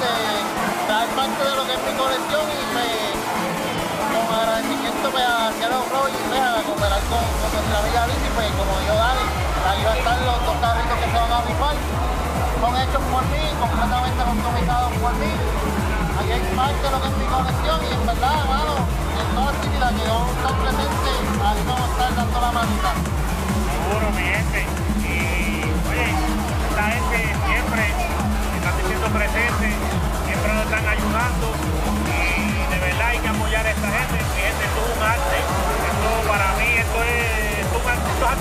dar parte de lo que es mi colección y pues, como agradecimiento pues, a Cielo Roy y pues, a cooperar con, con nuestra amiga Alicia, pues como yo Dani, ahí va a estar los dos carritos que se van a rifar. Son hechos por mí, completamente customizados por mí. Ahí hay parte de lo que es mi colección y en verdad, hermano, en toda actividad que a estar presentes, ahí vamos a estar dando la manita. Seguro, mi gente.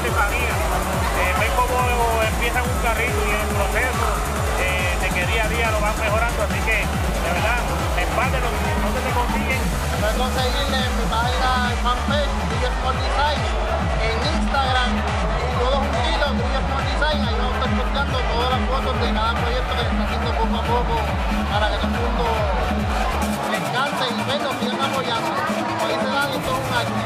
Artesanía. Eh, ven cómo empiezan un carrito y el proceso eh, de que día a día lo van mejorando. Así que, de verdad, empátenlo. ¿Dónde se consiguen? Puedes conseguirle en mi página en fanpage, Brillos por Design, en Instagram, y juntitos, Brillos por Design, ahí vamos a estar posteando todas las fotos de cada proyecto que se está haciendo poco a poco para que todo el mundo le encante y nos sigan apoyando. Como dice Dani, esto es un arte.